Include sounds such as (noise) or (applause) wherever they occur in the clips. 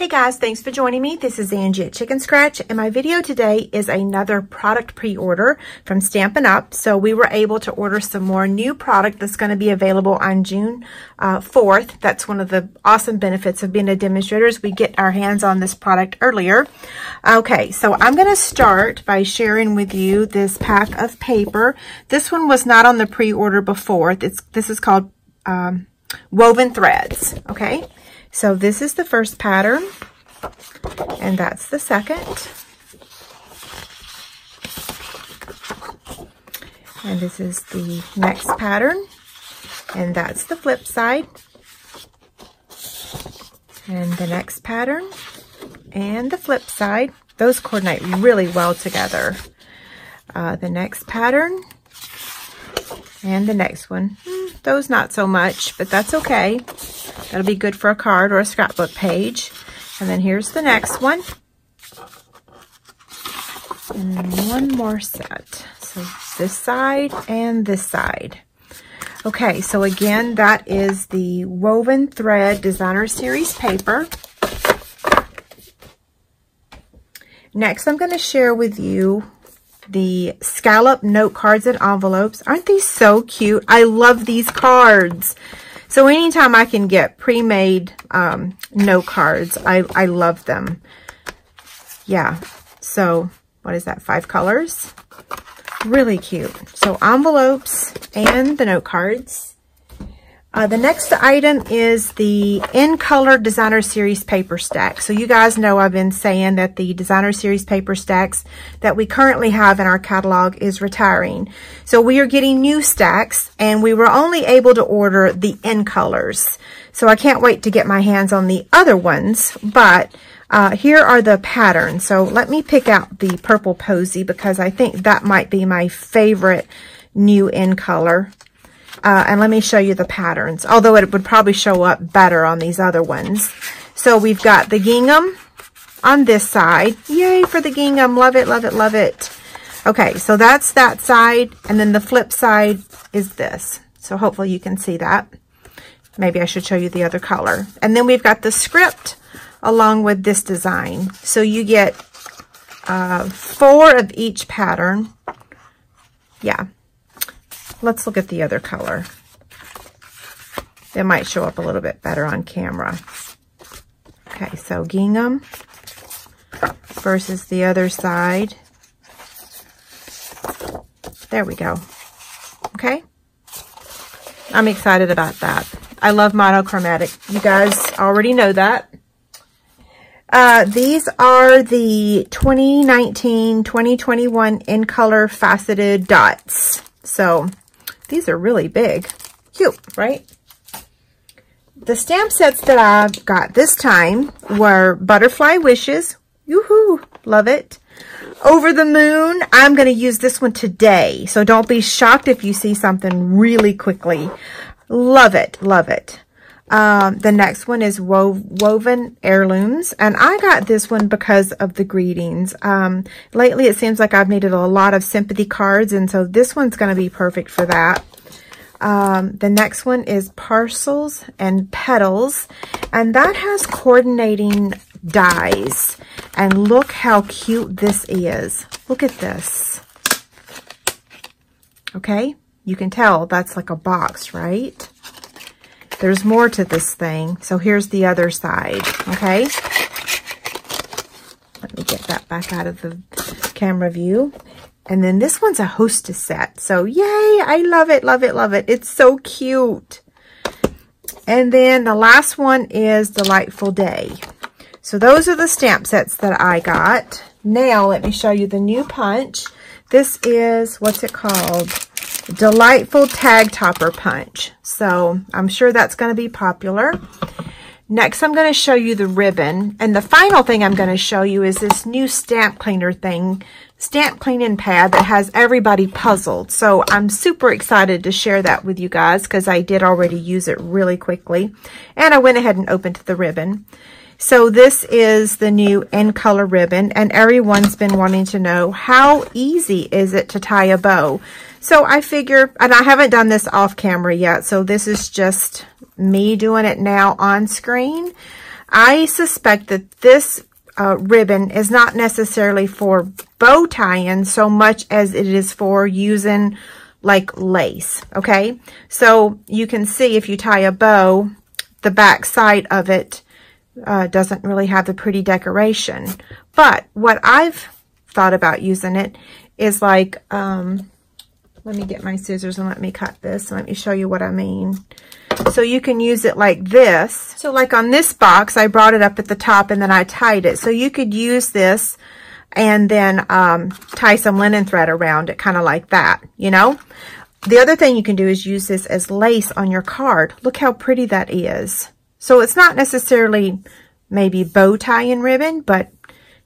Hey guys, thanks for joining me. This is Angie at Chicken Scratch, and my video today is another product pre-order from Stampin' Up. So we were able to order some more new product that's going to be available on June uh, 4th. That's one of the awesome benefits of being a demonstrator is we get our hands on this product earlier. Okay, so I'm going to start by sharing with you this pack of paper. This one was not on the pre-order before. This, this is called um, Woven Threads, okay? So this is the first pattern, and that's the second. And this is the next pattern, and that's the flip side. And the next pattern, and the flip side. Those coordinate really well together. Uh, the next pattern, and the next one. Those not so much, but that's okay. That'll be good for a card or a scrapbook page. And then here's the next one. And one more set. So this side and this side. Okay, so again, that is the Woven Thread Designer Series paper. Next, I'm going to share with you the scallop note cards and envelopes. Aren't these so cute? I love these cards. So anytime I can get pre-made um, note cards, I, I love them. Yeah, so what is that, five colors? Really cute. So envelopes and the note cards. Uh, the next item is the In Color Designer Series paper stack. So you guys know I've been saying that the Designer Series paper stacks that we currently have in our catalog is retiring. So we are getting new stacks and we were only able to order the In Colors. So I can't wait to get my hands on the other ones, but uh, here are the patterns. So let me pick out the Purple Posy because I think that might be my favorite new In Color. Uh, and let me show you the patterns, although it would probably show up better on these other ones. So we've got the gingham on this side. Yay for the gingham. Love it, love it, love it. Okay, so that's that side. And then the flip side is this. So hopefully you can see that. Maybe I should show you the other color. And then we've got the script along with this design. So you get uh, four of each pattern. Yeah, Let's look at the other color. It might show up a little bit better on camera. Okay, so gingham versus the other side. There we go. Okay? I'm excited about that. I love monochromatic. You guys already know that. Uh, these are the 2019-2021 in color faceted dots. So these are really big. Cute, right? The stamp sets that I got this time were Butterfly Wishes. Yoo-hoo! Love it. Over the Moon. I'm going to use this one today. So don't be shocked if you see something really quickly. Love it. Love it. Um, the next one is Wo Woven Heirlooms, and I got this one because of the greetings. Um, lately, it seems like I've needed a lot of sympathy cards, and so this one's going to be perfect for that. Um, the next one is Parcels and Petals, and that has coordinating dies. And look how cute this is. Look at this. Okay, you can tell that's like a box, right? There's more to this thing. So here's the other side, okay? Let me get that back out of the camera view. And then this one's a hostess set. So yay, I love it, love it, love it. It's so cute. And then the last one is Delightful Day. So those are the stamp sets that I got. Now let me show you the new punch. This is, what's it called? Delightful Tag Topper Punch. So I'm sure that's going to be popular. Next, I'm going to show you the ribbon. And the final thing I'm going to show you is this new stamp cleaner thing, stamp cleaning pad that has everybody puzzled. So I'm super excited to share that with you guys because I did already use it really quickly. And I went ahead and opened the ribbon. So this is the new in color ribbon and everyone's been wanting to know how easy is it to tie a bow. So I figure, and I haven't done this off camera yet, so this is just me doing it now on screen. I suspect that this uh, ribbon is not necessarily for bow tying so much as it is for using like lace, okay? So you can see if you tie a bow, the back side of it uh, doesn't really have the pretty decoration. But what I've thought about using it is like, um, let me get my scissors and let me cut this. Let me show you what I mean. So you can use it like this. So like on this box, I brought it up at the top and then I tied it. So you could use this and then um, tie some linen thread around it, kind of like that, you know? The other thing you can do is use this as lace on your card. Look how pretty that is. So it's not necessarily maybe bow tie and ribbon, but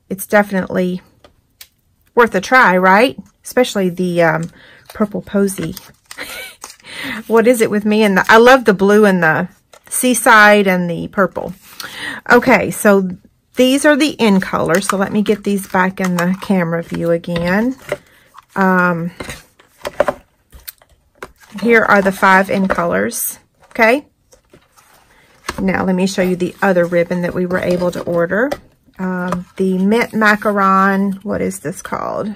it's definitely worth a try, right? Especially the um, purple posy. (laughs) what is it with me? And I love the blue and the seaside and the purple. Okay, so these are the in colors. So let me get these back in the camera view again. Um, here are the five in colors. Okay. Now let me show you the other ribbon that we were able to order. Um, the mint macaron, what is this called?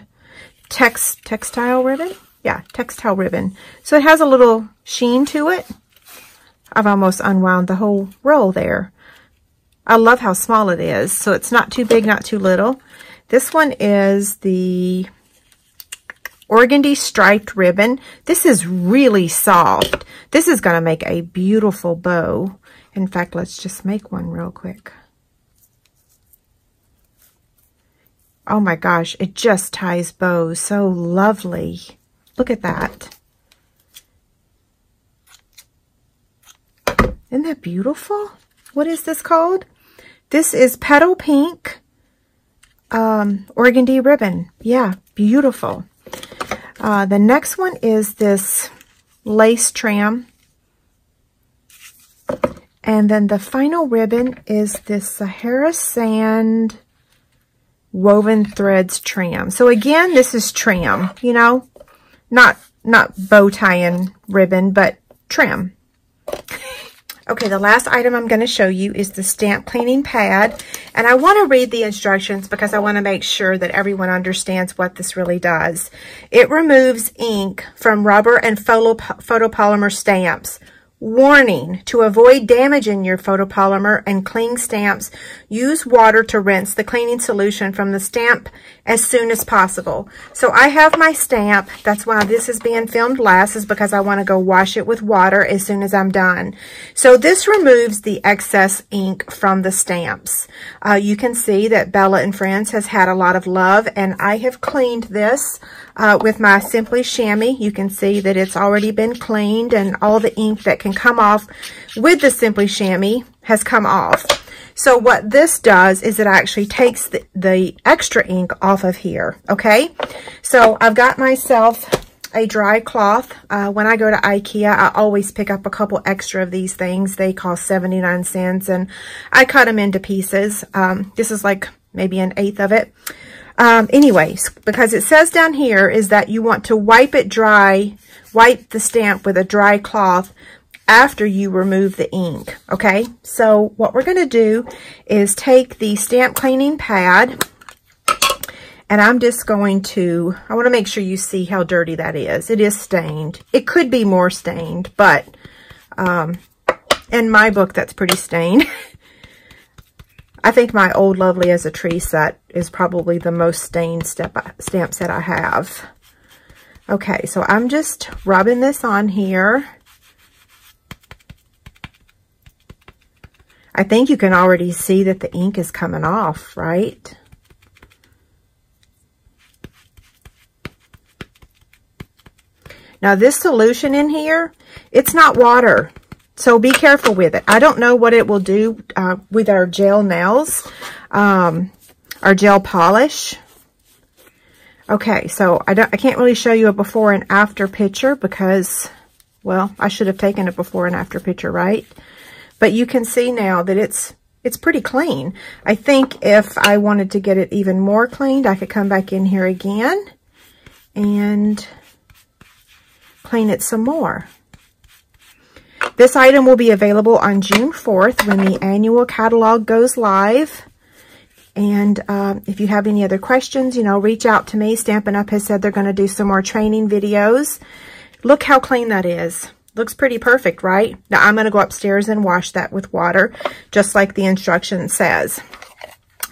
Text, textile ribbon? Yeah, textile ribbon. So it has a little sheen to it. I've almost unwound the whole roll there. I love how small it is. So it's not too big, not too little. This one is the organdy striped ribbon. This is really soft. This is going to make a beautiful bow. In fact, let's just make one real quick. Oh my gosh, it just ties bows so lovely. Look at that. Isn't that beautiful? What is this called? This is Petal Pink um, Organdy Ribbon. Yeah, beautiful. Uh, the next one is this lace trim. And then the final ribbon is this Sahara Sand Woven Threads trim. So again, this is trim, you know, not, not bow tying ribbon, but trim. Okay, the last item I'm going to show you is the stamp cleaning pad. And I want to read the instructions because I want to make sure that everyone understands what this really does. It removes ink from rubber and photopolymer stamps. Warning, to avoid damaging your photopolymer and cling stamps, use water to rinse the cleaning solution from the stamp as soon as possible. So I have my stamp. That's why this is being filmed last is because I want to go wash it with water as soon as I'm done. So this removes the excess ink from the stamps. Uh, you can see that Bella and Friends has had a lot of love and I have cleaned this uh, with my Simply Shammy, you can see that it's already been cleaned and all the ink that can come off with the Simply Shammy has come off. So what this does is it actually takes the, the extra ink off of here, okay? So I've got myself a dry cloth. Uh, when I go to Ikea, I always pick up a couple extra of these things. They cost 79 cents and I cut them into pieces. Um, this is like maybe an eighth of it. Um, anyways, because it says down here is that you want to wipe it dry, wipe the stamp with a dry cloth after you remove the ink, okay? So what we're going to do is take the stamp cleaning pad and I'm just going to, I want to make sure you see how dirty that is. It is stained. It could be more stained, but um, in my book, that's pretty stained. (laughs) I think my Old Lovely as a Tree set is probably the most stained step, stamp set I have. Okay, so I'm just rubbing this on here. I think you can already see that the ink is coming off, right? Now this solution in here, it's not water. So be careful with it. I don't know what it will do uh, with our gel nails, um, our gel polish. Okay, so I, don't, I can't really show you a before and after picture because, well, I should have taken a before and after picture, right? But you can see now that it's it's pretty clean. I think if I wanted to get it even more cleaned, I could come back in here again and clean it some more. This item will be available on June 4th when the annual catalog goes live. And um, if you have any other questions, you know, reach out to me. Stampin' Up! has said they're going to do some more training videos. Look how clean that is. Looks pretty perfect, right? Now I'm going to go upstairs and wash that with water, just like the instruction says.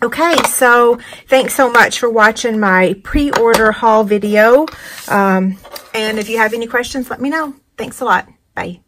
Okay, so thanks so much for watching my pre-order haul video. Um, and if you have any questions, let me know. Thanks a lot. Bye.